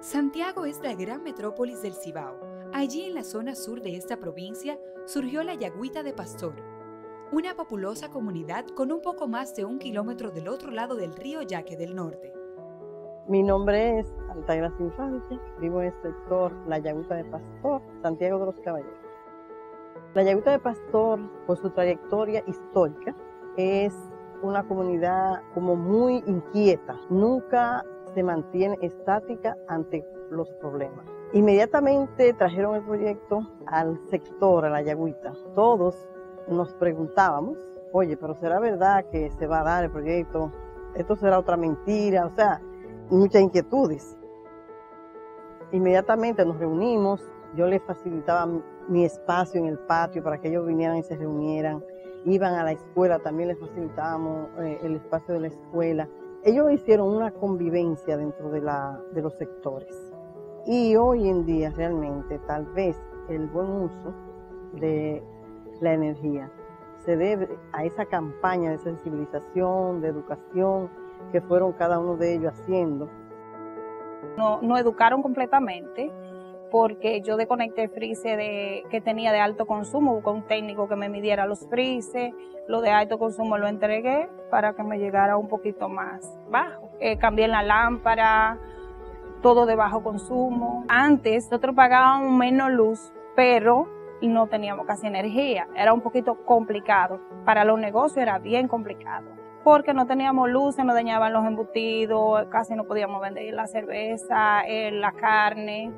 Santiago es la gran metrópolis del Cibao. Allí en la zona sur de esta provincia surgió la Yagüita de Pastor, una populosa comunidad con un poco más de un kilómetro del otro lado del río Yaque del Norte. Mi nombre es Altagracia Infante, vivo en el sector La Yagüita de Pastor, Santiago de los Caballeros. La Yagüita de Pastor, por su trayectoria histórica, es una comunidad como muy inquieta, nunca se mantiene estática ante los problemas. Inmediatamente trajeron el proyecto al sector, a la Yagüita. Todos nos preguntábamos, oye, pero ¿será verdad que se va a dar el proyecto? ¿Esto será otra mentira? O sea, muchas inquietudes. Inmediatamente nos reunimos, yo les facilitaba mi espacio en el patio para que ellos vinieran y se reunieran. Iban a la escuela, también les facilitábamos eh, el espacio de la escuela. Ellos hicieron una convivencia dentro de, la, de los sectores. Y hoy en día realmente tal vez el buen uso de la energía se debe a esa campaña de sensibilización, de educación que fueron cada uno de ellos haciendo. No, no educaron completamente porque yo desconecté el freezer de, que tenía de alto consumo, busqué un técnico que me midiera los freezer, lo de alto consumo lo entregué para que me llegara un poquito más bajo. Eh, cambié la lámpara, todo de bajo consumo. Antes nosotros pagábamos menos luz, pero no teníamos casi energía. Era un poquito complicado. Para los negocios era bien complicado. Porque no teníamos luz, se nos dañaban los embutidos, casi no podíamos vender la cerveza, eh, la carne.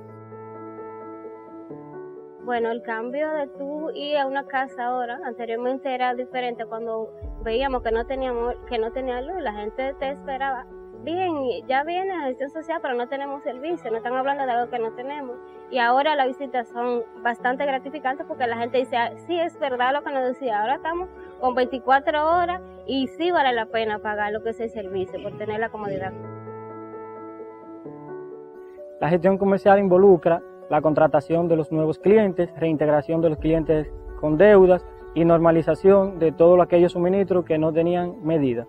Bueno, el cambio de tú ir a una casa ahora, anteriormente era diferente cuando veíamos que no teníamos, que no tenía luz, la gente te esperaba. Bien, ya viene la gestión social, pero no tenemos servicio, no están hablando de algo que no tenemos. Y ahora las visitas son bastante gratificantes porque la gente dice, ah, sí, es verdad lo que nos decía, ahora estamos con 24 horas y sí vale la pena pagar lo que es el servicio por tener la comodidad. La gestión comercial involucra la contratación de los nuevos clientes, reintegración de los clientes con deudas y normalización de todos aquellos suministros que no tenían medida.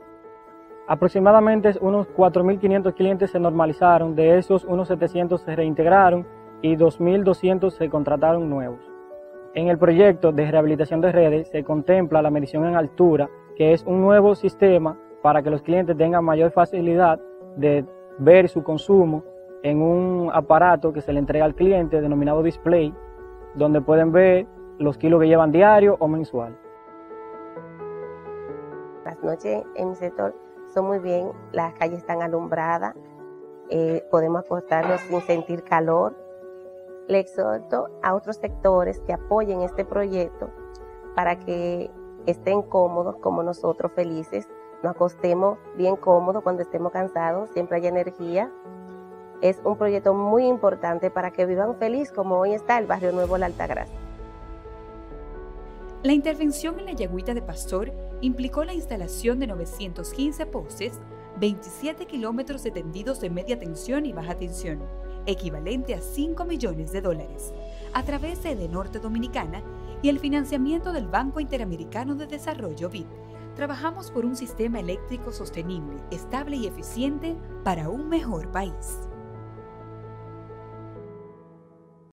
Aproximadamente unos 4.500 clientes se normalizaron, de esos unos 700 se reintegraron y 2.200 se contrataron nuevos. En el proyecto de rehabilitación de redes se contempla la medición en altura, que es un nuevo sistema para que los clientes tengan mayor facilidad de ver su consumo en un aparato que se le entrega al cliente denominado display, donde pueden ver los kilos que llevan diario o mensual. Las noches en mi sector son muy bien, las calles están alumbradas, eh, podemos acostarnos sin sentir calor. Le exhorto a otros sectores que apoyen este proyecto para que estén cómodos como nosotros, felices, nos acostemos bien cómodos cuando estemos cansados, siempre hay energía es un proyecto muy importante para que vivan feliz como hoy está el barrio Nuevo La Altagracia. La intervención en la Yagüita de Pastor implicó la instalación de 915 postes, 27 kilómetros de tendidos de media tensión y baja tensión, equivalente a 5 millones de dólares, a través de Norte Dominicana y el financiamiento del Banco Interamericano de Desarrollo BID. Trabajamos por un sistema eléctrico sostenible, estable y eficiente para un mejor país.